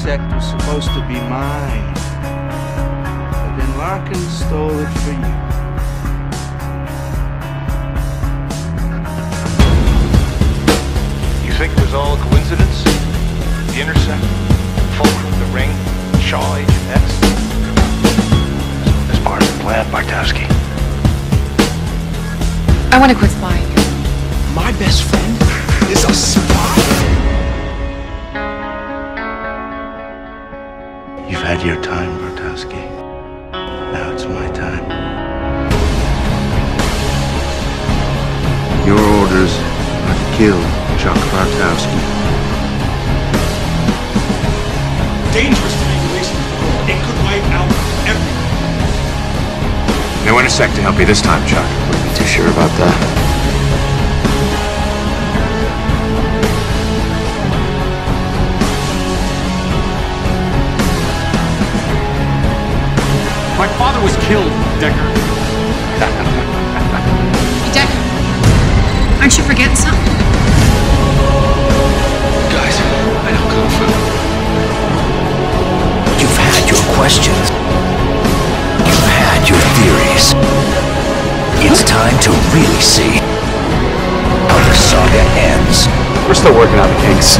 insect was supposed to be mine. But then Larkin stole it for you. You think it was all coincidence? The intercept, Fulcrum, the ring, Shaw, Agent X? It's part of the plan, Bartowski. I want to quit spying. My best friend is a You've had your time, Bartowski. Now it's my time. Your orders are to kill Chuck Bartowski. Dangerous to be. It could wipe out everyone. No intersect to help you this time, Chuck. Wouldn't be too sure about that. Father was killed, Decker. Decker, aren't you forgetting something? Guys, I know Kung Fu. You've had your questions. You've had your theories. It's time to really see how the saga ends. We're still working out the kinks.